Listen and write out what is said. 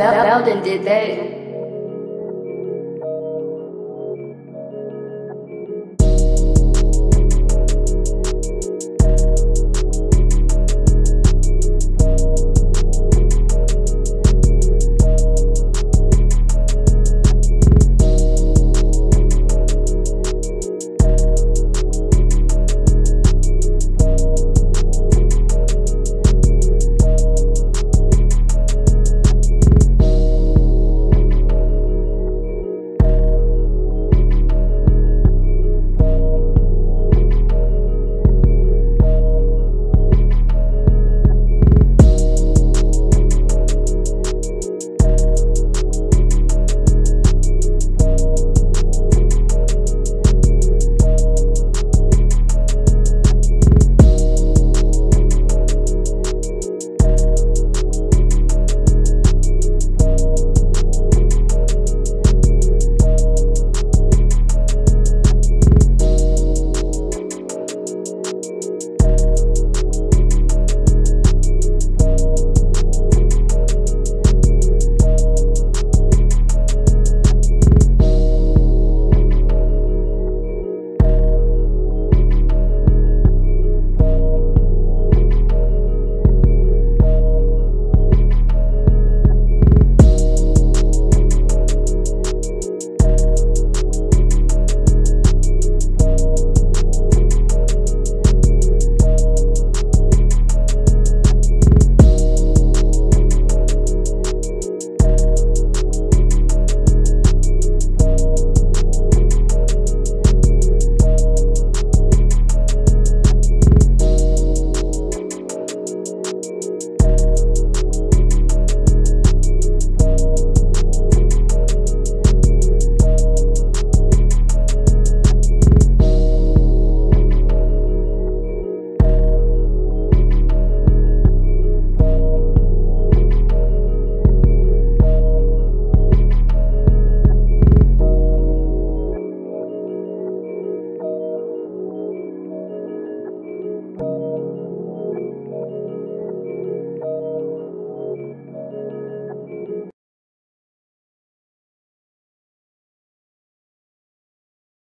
Belden did that.